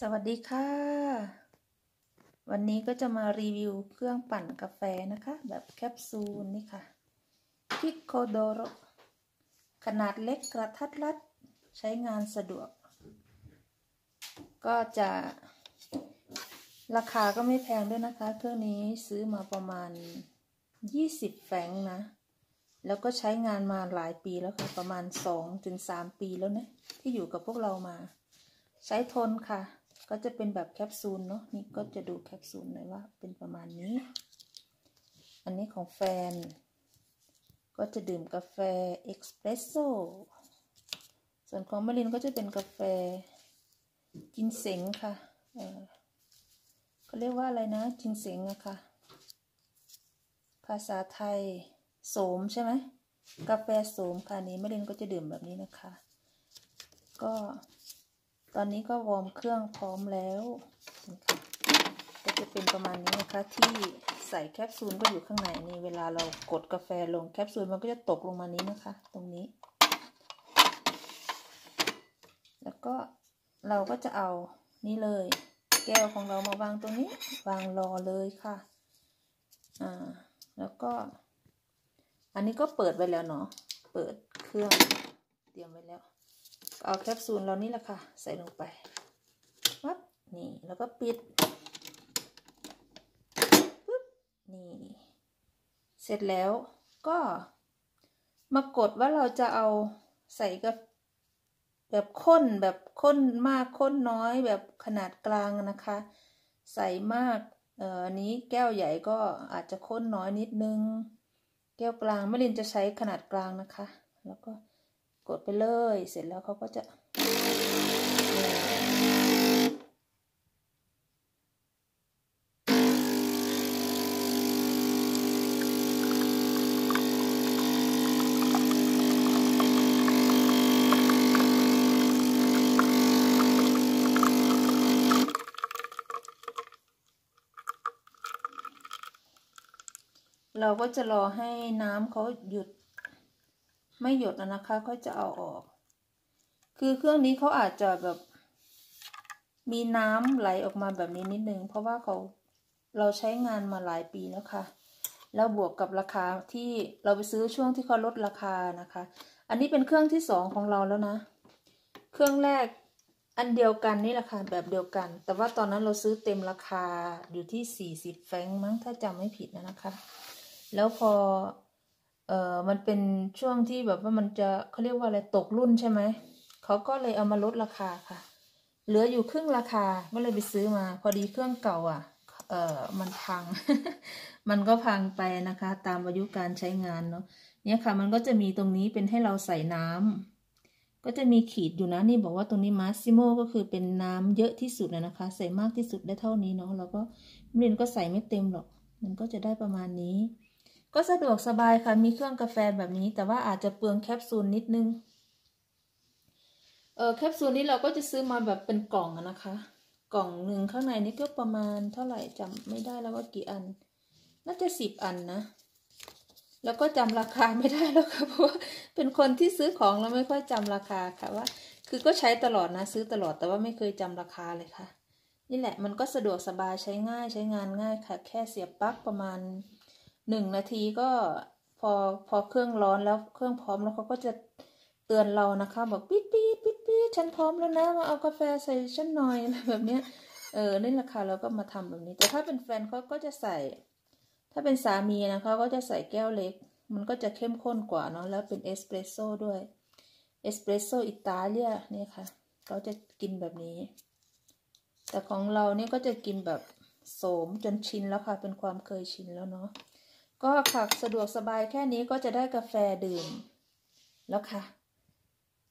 สวัสดีค่ะ วันนี้ก็จะมารีวิวเครื่องปั่นกาแฟนะคะ แบบแคปซูลนี่ค่ะพิโคโดโรขนาดเล็กกระทัดรัด ใช้งานสะดวก ก็จะ ราคาก็ไม่แพงด้วยนะคะ เครื่องนี้ซื้อมาประมาณ 20 แฟงนะ แล้วก็ใช้งานมาหลายปีแล้วค่ะ ประมาณ 2-3 ปีแล้วนะ ที่อยู่กับพวกเรามาใช้ทนค่ะ ก็จะเป็นแบบแคปซูลเนาะนี่ก็จะดูแคปซูลหน่อยว่า เป็นประมาณนี้ อันนี้ของแฟน ก็จะดื่มกาแฟเอ็กซ์เพรสโซ่ส่วนของมารินก็จะเป็นกาแฟจินเสงค่ะ เออเขาเรียกว่าอะไรนะ จินเสงอะค่ะ ภาษาไทยโสมใช่ไหม กาแฟโสมค่ะนี้มารินก็จะดื่มแบบนี้นะคะ ก็ ตอนนี้ก็ warm เครื่องพร้อมแล้วนะคะก็จะเป็นประมาณนี้นะคะที่ใส่แคปซูลก็อยู่ข้างในนี่เวลาเรากดกาแฟลงแคปซูลมันก็จะตกลงมานี้นะคะ ตรงนี้ แล้วก็เราก็จะเอานี่เลย แก้วของเรามาวางตรงนี้ วางรอเลยค่ะอ่าแล้วก็ อันนี้ก็เปิดไว้แล้วเนาะเปิดเครื่องเตรียมไว้แล้ว เอาแคปซูลเรานี่แหละค่ะ ใส่ลงไปวับนี่แล้วก็ปิดปึ๊บนี่เสร็จแล้วก็มากดว่าเราจะเอาใส่กับแบบข้นแบบข้นมากข้นน้อยแบบขนาดกลางนะคะ ใส่มากเอ่อนี้แก้วใหญ่ก็อาจจะข้นน้อยนิดนึง แก้วกลางมะลินจะใช้ขนาดกลางนะคะ แล้วก็ กดไปเลย เสร็จแล้วเขาก็จะ เราก็จะรอให้น้ำเขาหยุด ไม่หยดนะคะก็จะเอาออก คือเครื่องนี้เขาอาจจะแบบมีน้ำไหลออกมาแบบนี้นิดนึง เพราะว่าเขาเราใช้งานมาหลายปีแล้วค่ะ แล้วบวกกับราคาที่เราไปซื้อช่วงที่เขาลดราคานะคะ อันนี้เป็นเครื่องที่สองของเราแล้วนะ เครื่องแรกอันเดียวกันนี่แหละค่ะแบบเดียวกัน แต่ว่าตอนนั้นเราซื้อเต็มราคาอยู่ที่สี่สิบแฟงมั้งถ้าจำไม่ผิดนะนะคะ แล้วพอ เอ่อมันเป็นช่วงที่แบบว่ามันจะเขาเรียกว่าอะไรตกรุ่นใช่ไหม เขาก็เลยเอามาลดราคาค่ะ เหลืออยู่ครึ่งราคา ก็เลยไปซื้อมา พอดีเครื่องเก่าอะ เอ่อมันพัง มันก็พังไปนะคะ ตามอายุการใช้งานเนาะ เนี่ยค่ะ มันก็จะมีตรงนี้เป็นให้เราใส่น้ำก็จะมีขีดอยู่นะ นี่บอกว่าตรงนี้มาซิโมก็คือเป็นน้ำเยอะที่สุดนะคะ ใส่มากที่สุดได้เท่านี้เนาะ แล้วก็เรียนก็ใส่ไม่เต็มหรอก มันก็จะได้ประมาณนี้ ก็สะดวกสบายค่ะ มีเครื่องกาแฟแบบนี้ แต่ว่าอาจจะเปลืองแคปซูลนิดนึง เออแคปซูลนี้เราก็จะซื้อมาแบบเป็นกล่องนะคะ กล่องหนึ่งข้างในนี้ก็ประมาณเท่าไหร่จำไม่ได้แล้วว่ากี่อัน น่าจะสิบอันนะ แล้วก็จำราคาไม่ได้แล้วค่ะ เพราะว่าเป็นคนที่ซื้อของแล้วไม่ค่อยจำราคาค่ะว่า คือก็ใช้ตลอดนะ ซื้อตลอดแต่ว่าไม่เคยจำราคาเลยค่ะ นี่แหละมันก็สะดวกสบายใช้ง่ายใช้งานง่ายค่ะ แค่เสียบปลั๊กประมาณ หนึ่งนาทีก็พอพอเครื่องร้อนแล้วเครื่องพร้อมแล้วเขาก็จะเตือนเรานะคะ บอกปิดปิดปิดปิดฉันพร้อมแล้วนะมาเอากาแฟใส่ฉันหน่อยอะไรแบบเนี้ยเออนี่ราคาเราก็มาทำแบบนี้ แต่ถ้าเป็นแฟนเขาก็จะใส่ ถ้าเป็นสามีนะคะ ก็จะใส่แก้วเล็ก มันก็จะเข้มข้นกว่าเนาะแล้วเป็นเอสเปรสโซ่ด้วยเอสเปรสโซ่อิตาเลียนี่ค่ะเขาจะกินแบบนี้ แต่ของเราเนี่ยก็จะกินแบบโสมจนชินแล้วค่ะ เป็นความเคยชินแล้วเนาะ ก็ค่ะสะดวกสบายแค่นี้ก็จะได้กาแฟดื่ม แล้วค่ะ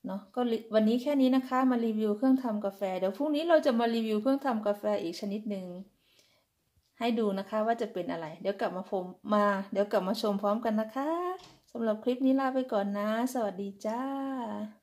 เนาะก็วันนี้แค่นี้นะคะมารีวิวเครื่องทำกาแฟ เดี๋ยวพรุ่งนี้เราจะมารีวิวเครื่องทำกาแฟอีกชนิดหนึ่งให้ดูนะคะว่าจะเป็นอะไร เดี๋ยวกลับมาผมมา เดี๋ยวกลับมาชมพร้อมกันนะคะสำหรับคลิปนี้ลาไปก่อนนะ สวัสดีจ้า